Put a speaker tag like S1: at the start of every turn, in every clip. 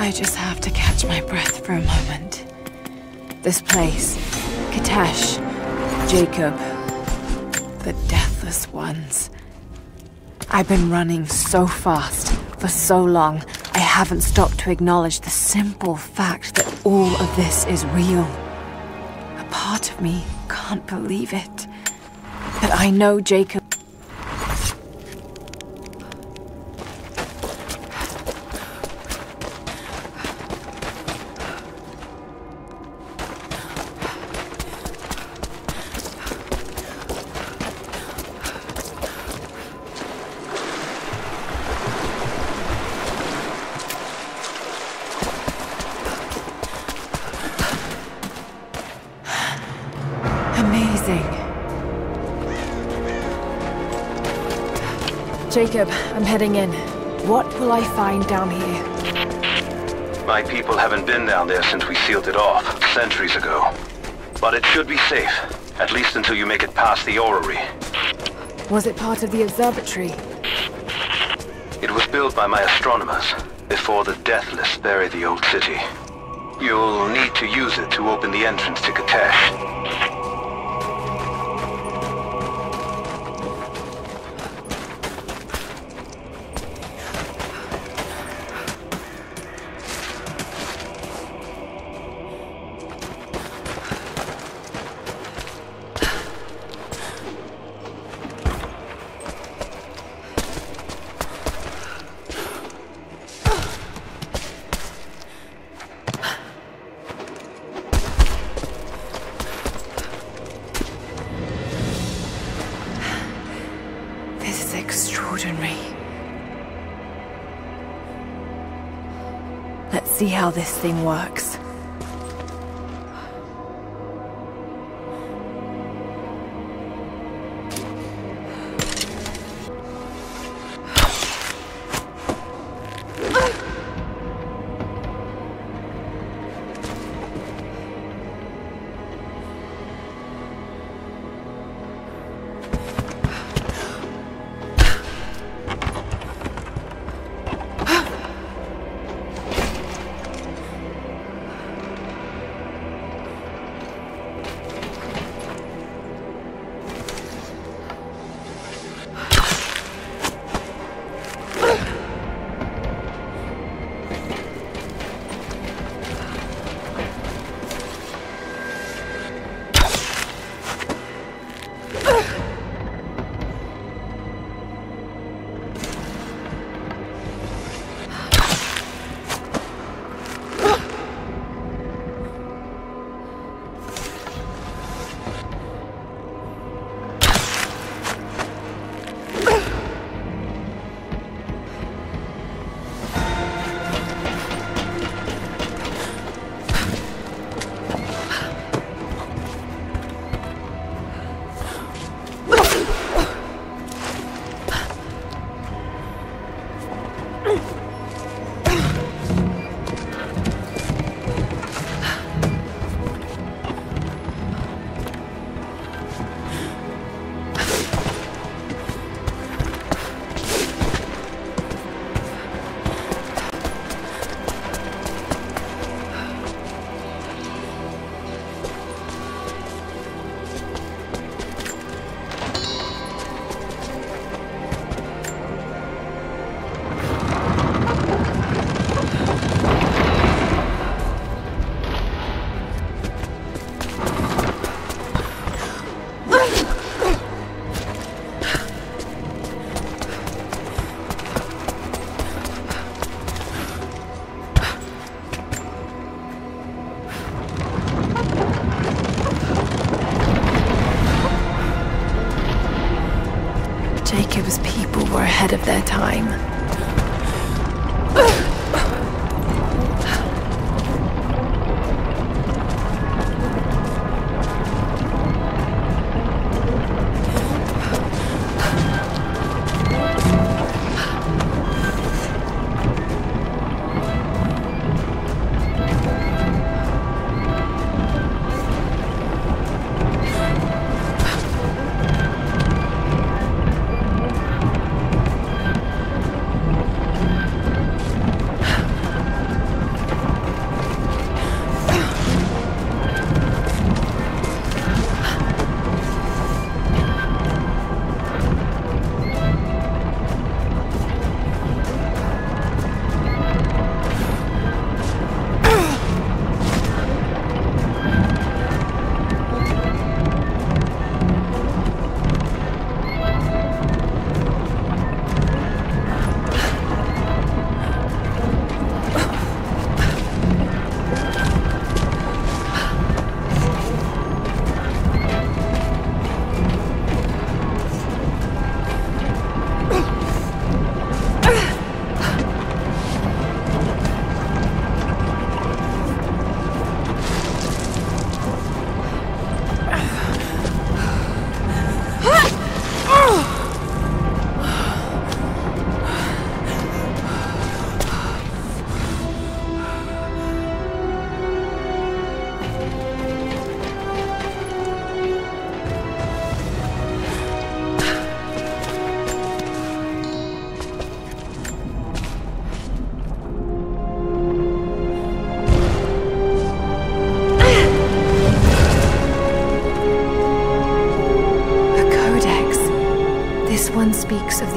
S1: I just have to catch my breath for a moment. This place, Kitezh, Jacob, the Deathless Ones. I've been running so fast for so long, I haven't stopped to acknowledge the simple fact that all of this is real. A part of me can't believe it. But I know Jacob. Jacob, I'm heading in. What will I find down here?
S2: My people haven't been down there since we sealed it off, centuries ago. But it should be safe, at least until you make it past the orrery.
S1: Was it part of the observatory?
S2: It was built by my astronomers, before the Deathless buried the old city. You'll need to use it to open the entrance to Kitezh.
S1: See how this thing works. Kiev's people were ahead of their time.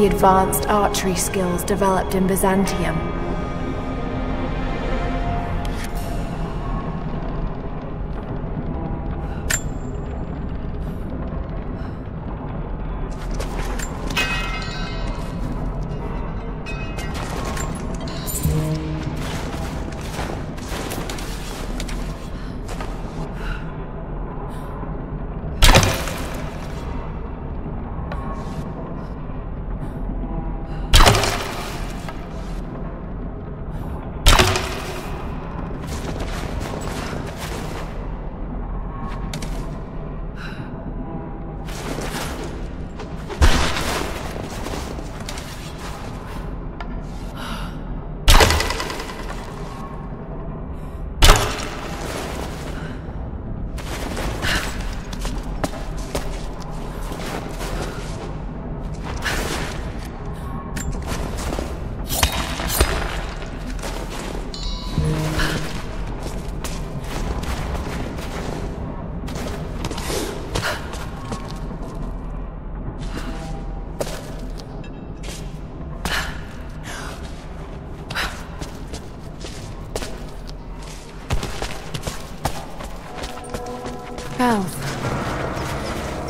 S1: The advanced archery skills developed in Byzantium.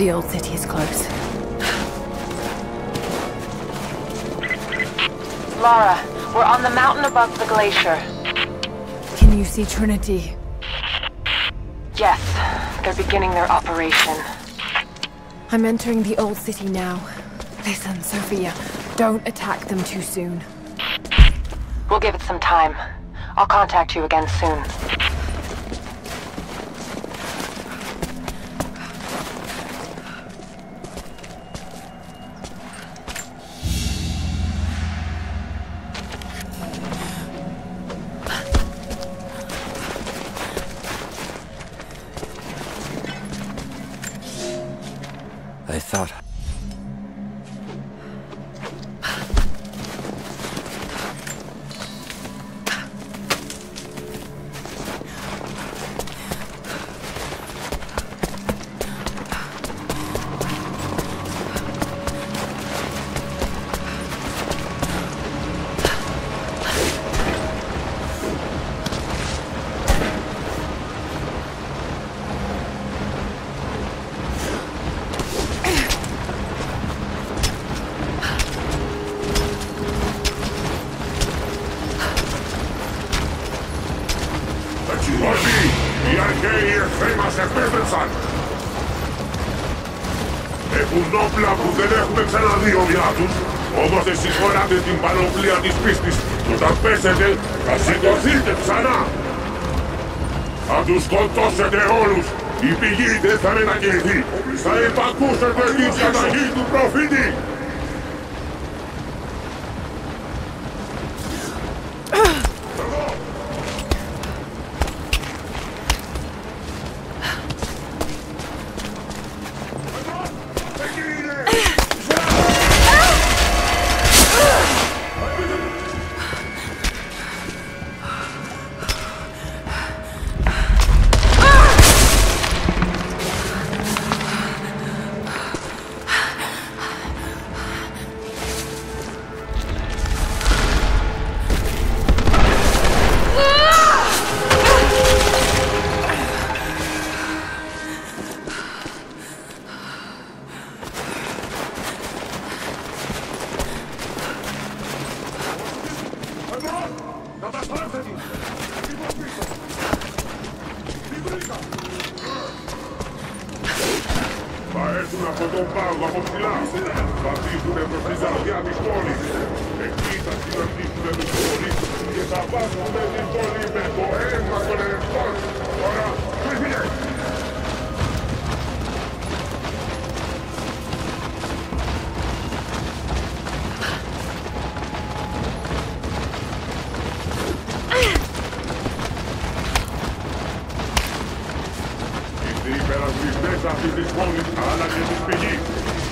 S1: The old city is close.
S3: Lara, we're on the mountain above the glacier.
S1: Can you see Trinity?
S3: Yes, they're beginning their operation.
S1: I'm entering the old city now. Listen, Sophia, don't attack them too soon.
S3: We'll give it some time. I'll contact you again soon.
S4: Οι αρχαίοι εχθροί μας επέπετσαν. Έχουν όπλα που δεν έχουμε ξαναδεί ομοιά τους Όμως εσείς φοράτε την πανοπλία της πίστης και όταν πέσετε θα σηκωθείτε ξανά. Θα τους σκοτώσετε όλους. Η πηγή δεν θα μετακινηθεί. Θα υπακούσετε την διαταγή του προφήτη. Έρθουν από τον πάγο από ψηλά. Θα φύγουνε προς την καρδιά της πόλης. Εκεί θα συναντήσουνε τους πόλεις και θα βάζουνε την πόλη με το αίμα των ερευνών. Τώρα, φύγε! libère vitesse à ses disponibles à oh la désespérée.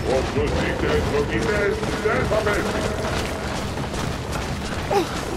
S4: Autre vitesse, vitesse, vitesse, vitesse.